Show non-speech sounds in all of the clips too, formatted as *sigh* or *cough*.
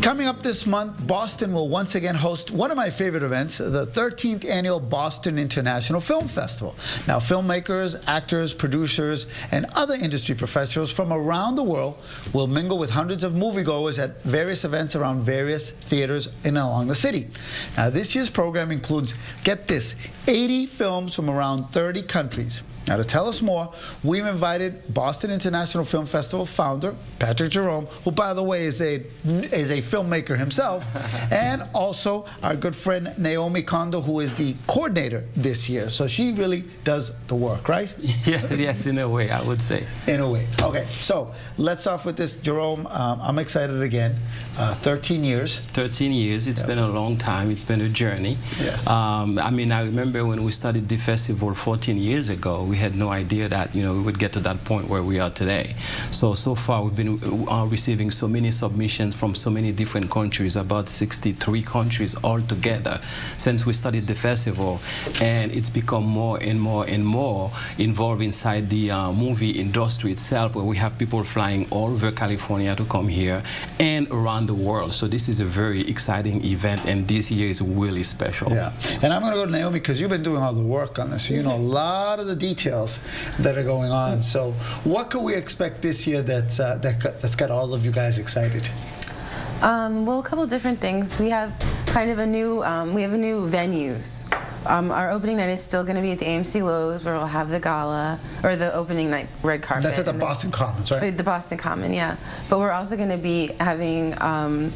Um, Coming up this month, Boston will once again host one of my favorite events, the 13th annual Boston International Film Festival. Now, filmmakers, actors, producers, and other industry professionals from around the world will mingle with hundreds of moviegoers at various events around various theaters in and along the city. Now, this year's program includes, get this, 80 films from around 30 countries. Now, to tell us more, we've invited Boston International Film Festival founder Patrick Jerome, who, by the way, is a is a filmmaker himself, *laughs* and also our good friend Naomi Kondo, who is the coordinator this year. So she really does the work, right? *laughs* Yeah, yes, in a way, I would say. In a way. Okay, so let's off with this, Jerome. Um, I'm excited again. Uh, 13 years. 13 years. It's yep. been a long time. It's been a journey. Yes. Um, I mean, I remember when we started the festival 14 years ago. We had no idea that you know we would get to that point where we are today. So so far we've been uh, receiving so many submissions from so many different countries, about 63 countries altogether, since we started the festival, and it's become more and more and more involved inside the uh, movie industry itself, where we have people flying all over California to come here and around the world. So this is a very exciting event, and this year is really special. Yeah, and I'm going to go to Naomi because you've been doing all the work on this. So you know a lot of the details details that are going on. So, what can we expect this year that's uh, that, that's got all of you guys excited? Um, well, a couple different things. We have kind of a new um, we have a new venues. Um, our opening night is still going to be at the AMC Loews, where we'll have the gala or the opening night red carpet. That's at the Boston Commons, right? The Boston Common, yeah. But we're also going to be having um,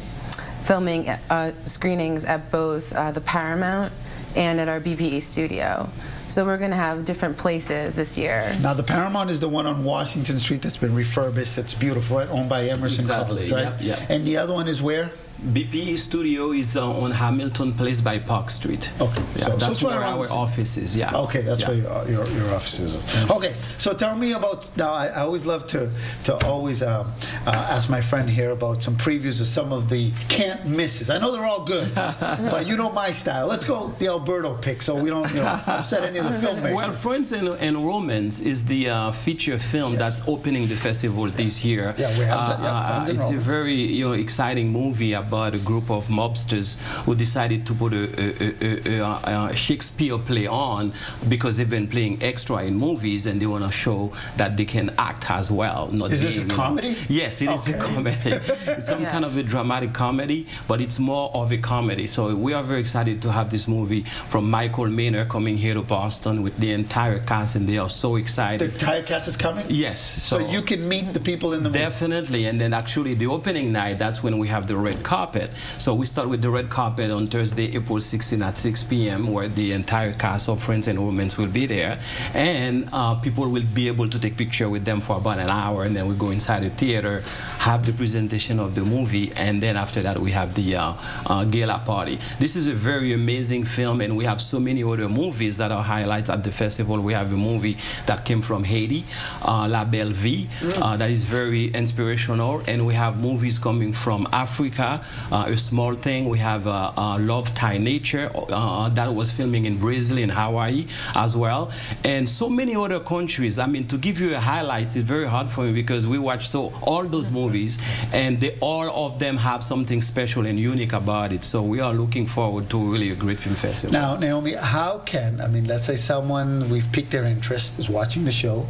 filming uh, screenings at both uh, the Paramount and at our BPE studio. So we're going to have different places this year. Now the Paramount is the one on Washington Street that's been refurbished. It's beautiful, right? Owned by Emerson exactly. College, right? Yep, yep. And the other one is where? BPE studio is uh, on Hamilton Place by Park Street. Okay, yeah, so that's so where our office is. Yeah. Okay, that's yeah. where your, your, your office is. Okay, so tell me about now. I, I always love to to always uh, uh, ask my friend here about some previews of some of the can't misses. I know they're all good, *laughs* but you know my style. Let's go the Alberto pick, so we don't you know upset *laughs* any of the filmmakers. Well, Friends and, and Romans is the uh, feature film yes. that's opening the festival this year. Yeah, we have that. Yeah, uh, it's a very you know exciting movie about a group of mobsters who decided to put a, a, a, a, Shakespeare play on because they've been playing extra in movies and they want to show that they can act as well. Not is this a comedy? Know. Yes, it okay. is a comedy. it's *laughs* some yeah. kind of a dramatic comedy, but it's more of a comedy. So we are very excited to have this movie from Michael Maynard coming here to Boston with the entire cast, and they are so excited. The entire cast is coming? Yes. So, so you can meet the people in the movie? Definitely, and then actually the opening night, that's when we have the red carpet. So we start with the red carpet on Thursday, April 16 at 6 p.m., where the entire cast of Friends and Romans will be there. And uh, people will be able to take picture with them for about an hour, and then we go inside the theater, have the presentation of the movie, and then after that we have the uh, uh, gala party. This is a very amazing film, and we have so many other movies that are highlights at the festival. We have a movie that came from Haiti, uh, La Belle Vie, uh, that is very inspirational, and we have movies coming from Africa, uh, a small thing. We have uh, uh, Love Thy Nature uh, that was filming in Brazil, in Hawaii as well, and so many other countries. I mean, to give you a highlight, it's very hard for me because we watch so all those movies, and they, all of them have something special and unique about it. So we are looking forward to really a great film festival. Now, Naomi, how can I mean, let's say someone we've piqued their interest is watching the show.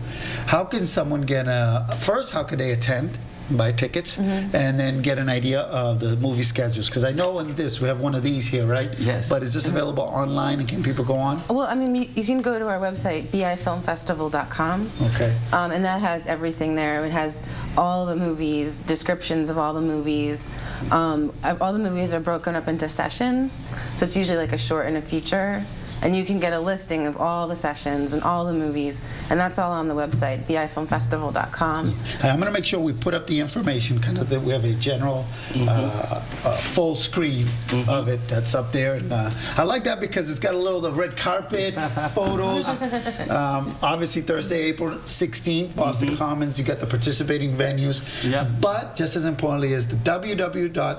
How can someone get a first? How could they attend? buy tickets mm -hmm. and then get an idea of the movie schedules because I know in this we have one of these here right yes but is this mm-hmm. available online and can people go on well I mean you, you can go to our website bifilmfestival.com okay um, and that has everything there it has all the movies descriptions of all the movies um, all the movies are broken up into sessions so it's usually like a short and a feature and you can get a listing of all the sessions and all the movies, and that's all on the website, bifilmfestival.com. I'm going to make sure we put up the information, kind of that we have a general mm -hmm. uh, uh, full screen mm -hmm. of it that's up there, and uh, I like that because it's got a little the red carpet *laughs* photos. Um, obviously, Thursday, April 16th, Boston mm -hmm. Commons. You got the participating venues, yeah. but just as importantly is the www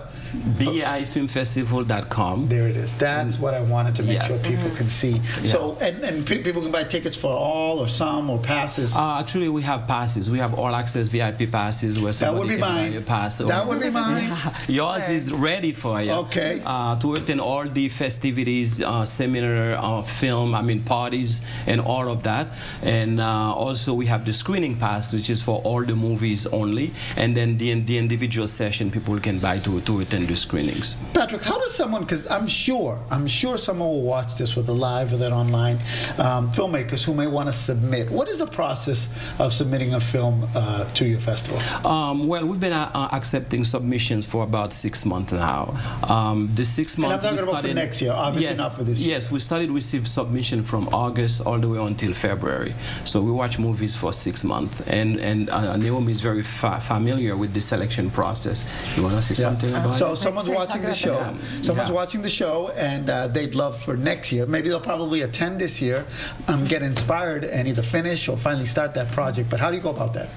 BIFilmFestival.com. There it is. That's what I wanted to make Yeah. sure people can see. So, and, and pe- people can buy tickets for all or some or passes. Uh, actually, we have passes. We have all access VIP passes where that would be can mine. buy a pass. That would be *laughs* mine. Yours Sure. is ready for you. Okay. Uh, to attend all the festivities, uh, seminar, uh, film, I mean parties, and all of that. And uh, also we have the screening pass, which is for all the movies only. And then the, the individual session people can buy to, to attend the screenings. Patrick, how does someone, because I'm sure, I'm sure someone will watch this with whether live or then online, um, filmmakers who may want to submit. What is the process of submitting a film uh, to your festival? Um, well, we've been uh, uh, accepting submissions for about six months now. Um, the six And I'm months talking about for started next year, obviously yes, not for this year. Yes, we started receive submission from August all the way until February. So we watch movies for six months, and and uh, Naomi is very fa- familiar with the selection process. You want to say Yeah. something about So it? someone's Sorry, watching the show. about the Someone's Yeah. watching the show, and uh, they'd love for next year. Maybe they'll probably attend this year, um, get inspired, and either finish or finally start that project. But how do you go about that?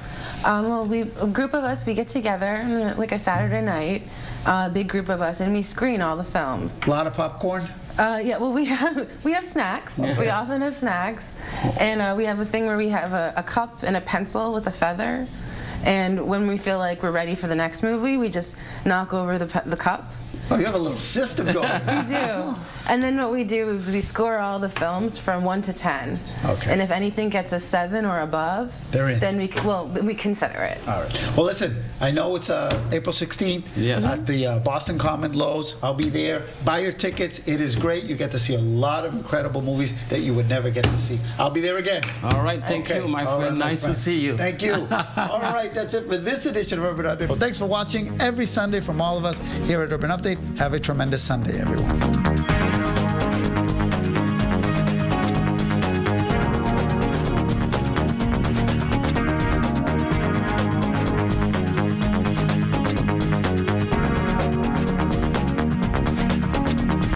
Um, well, we a group of us we get together uh, like a Saturday night, a big group of us, and we screen all the films. A lot of popcorn. Uh, yeah, well, we *laughs* have we have snacks. We often have snacks, and uh, we have a thing where we have a, a cup and a pencil with a feather. And when we feel like we're ready for the next movie, we just knock over the the cup. Oh, you have a little system going. *laughs* We do. And then what we do is we score all the films from one to ten. Okay. And if anything gets a seven or above, They're in. then we c- well we consider it. All right. Well, listen, I know it's uh, April 16th Yes. at the uh, Boston Common Loews. I'll be there. Buy your tickets. It is great. You get to see a lot of incredible movies that you would never get to see. I'll be there again. All right, thank Okay. you, my All friend. right, my nice friend. to see you. Thank you. *laughs* all right, that's it for this edition of Urban Update. Well, thanks for watching every Sunday from all of us here at Urban Update. Have a tremendous Sunday, everyone.